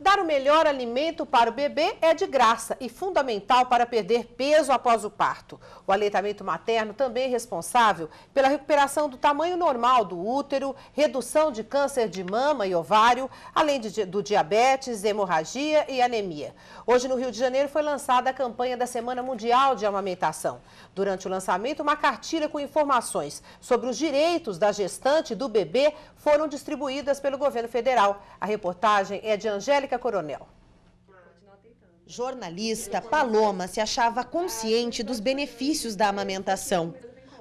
Dar o melhor alimento para o bebê é de graça e fundamental para perder peso após o parto. O aleitamento materno também é responsável pela recuperação do tamanho normal do útero, redução de câncer de mama e ovário, além de, do diabetes, hemorragia e anemia. Hoje, no Rio de Janeiro, foi lançada a campanha da Semana Mundial de Amamentação. Durante o lançamento, uma cartilha com informações sobre os direitos da gestante e do bebê foram distribuídas pelo governo federal. A reportagem é de Angélica Coronel. Jornalista, Paloma se achava consciente dos benefícios da amamentação.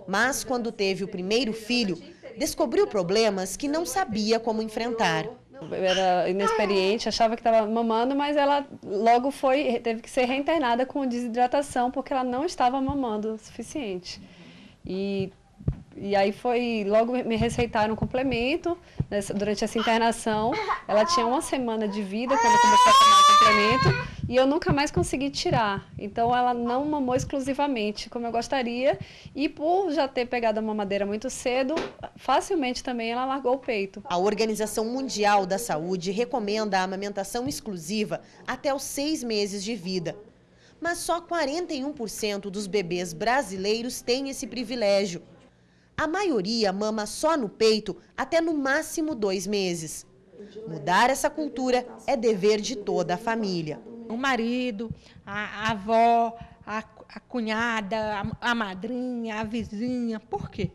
Mas, quando teve o primeiro filho, descobriu problemas que não sabia como enfrentar. Era inexperiente, achava que estava mamando, mas ela logo foi, teve que ser reinternada com desidratação porque ela não estava mamando o suficiente. E e aí foi, logo me receitaram um complemento nessa, durante essa internação. Ela tinha uma semana de vida quando comecei a tomar o complemento e eu nunca mais consegui tirar. Então ela não mamou exclusivamente como eu gostaria e por já ter pegado a mamadeira muito cedo, facilmente também ela largou o peito. A Organização Mundial da Saúde recomenda a amamentação exclusiva até os seis meses de vida. Mas só 41% dos bebês brasileiros têm esse privilégio. A maioria mama só no peito até no máximo dois meses. Mudar essa cultura é dever de toda a família. O marido, a, avó, a, a cunhada, a, a madrinha, a vizinha. Por quê?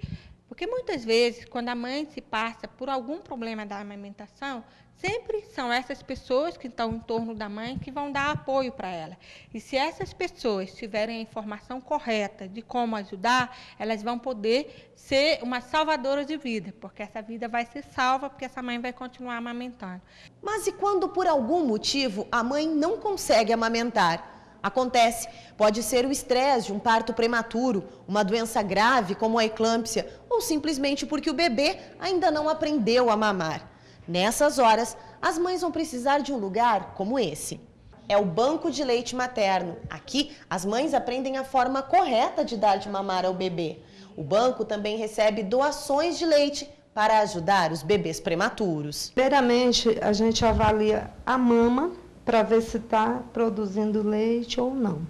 Porque muitas vezes, quando a mãe se passa por algum problema da amamentação, sempre são essas pessoas que estão em torno da mãe que vão dar apoio para ela. E se essas pessoas tiverem a informação correta de como ajudar, elas vão poder ser uma salvadora de vida, porque essa vida vai ser salva, porque essa mãe vai continuar amamentando. Mas e quando por algum motivo a mãe não consegue amamentar? Acontece, pode ser o estresse de um parto prematuro, uma doença grave como a eclâmpsia, simplesmente porque o bebê ainda não aprendeu a mamar. Nessas horas, as mães vão precisar de um lugar como esse. É o banco de leite materno. Aqui, as mães aprendem a forma correta de dar de mamar ao bebê. O banco também recebe doações de leite para ajudar os bebês prematuros. Primeiramente, a gente avalia a mama para ver se está produzindo leite ou não.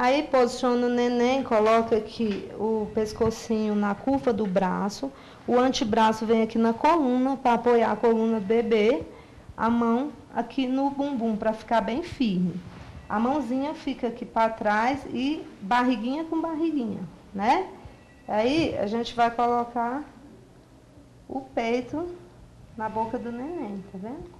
Aí posiciona o neném, coloca aqui o pescocinho na curva do braço, o antebraço vem aqui na coluna para apoiar a coluna do bebê, a mão aqui no bumbum para ficar bem firme. A mãozinha fica aqui para trás e barriguinha com barriguinha, né? Aí a gente vai colocar o peito na boca do neném, tá vendo?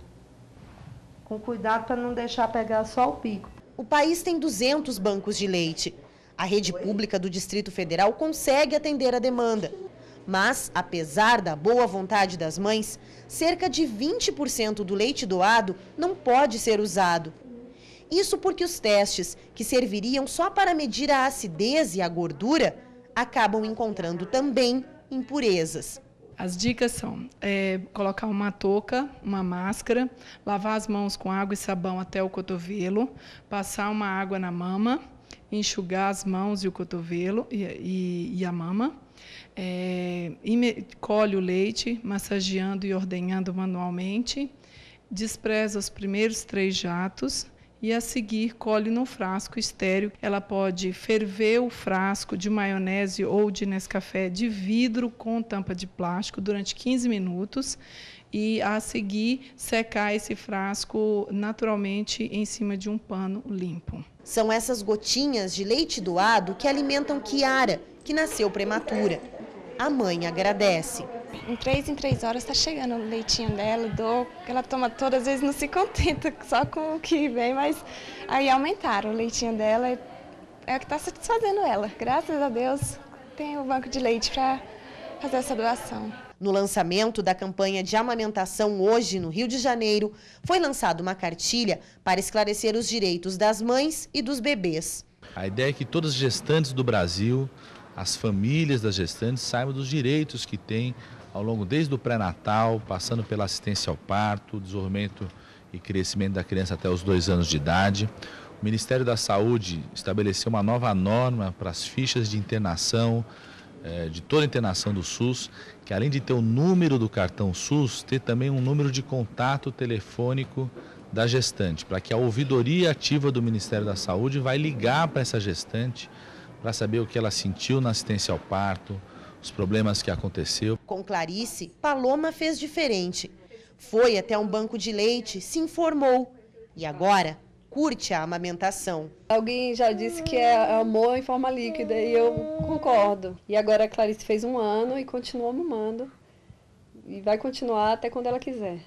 Com cuidado para não deixar pegar só o pico. O país tem 200 bancos de leite. A rede pública do Distrito Federal consegue atender a demanda. Mas, apesar da boa vontade das mães, cerca de 20% do leite doado não pode ser usado. Isso porque os testes, que serviriam só para medir a acidez e a gordura, acabam encontrando também impurezas. As dicas são é, colocar uma touca, uma máscara, lavar as mãos com água e sabão até o cotovelo, passar uma água na mama, enxugar as mãos e o cotovelo e, e, e a mama. É, colhe o leite, massageando e ordenhando manualmente. Despreza os primeiros três jatos e a seguir colhe no frasco estéreo. Ela pode ferver o frasco de maionese ou de Nescafé de vidro com tampa de plástico durante 15 minutos e a seguir secar esse frasco naturalmente em cima de um pano limpo. São essas gotinhas de leite doado que alimentam Kiara, que nasceu prematura. A mãe agradece. Em três em três horas está chegando o leitinho dela, dou, que ela toma todas, às vezes não se contenta só com o que vem, mas aí aumentaram o leitinho dela, é o que está satisfazendo ela. Graças a Deus tem o banco de leite para fazer essa doação. No lançamento da campanha de amamentação hoje no Rio de Janeiro, foi lançada uma cartilha para esclarecer os direitos das mães e dos bebês. A ideia é que todas as gestantes do Brasil, as famílias das gestantes, saibam dos direitos que têm ao longo desde o pré-natal, passando pela assistência ao parto, desenvolvimento e crescimento da criança até os dois anos de idade. O Ministério da Saúde estabeleceu uma nova norma para as fichas de internação, eh, de toda a internação do SUS, que além de ter o número do cartão SUS, ter também um número de contato telefônico da gestante, para que a ouvidoria ativa do Ministério da Saúde vai ligar para essa gestante para saber o que ela sentiu na assistência ao parto, os problemas que aconteceu. Com Clarice, Paloma fez diferente. Foi até um banco de leite, se informou e agora curte a amamentação. Alguém já disse que é amor em forma líquida e eu concordo. E agora a Clarice fez um ano e continua mamando. E vai continuar até quando ela quiser.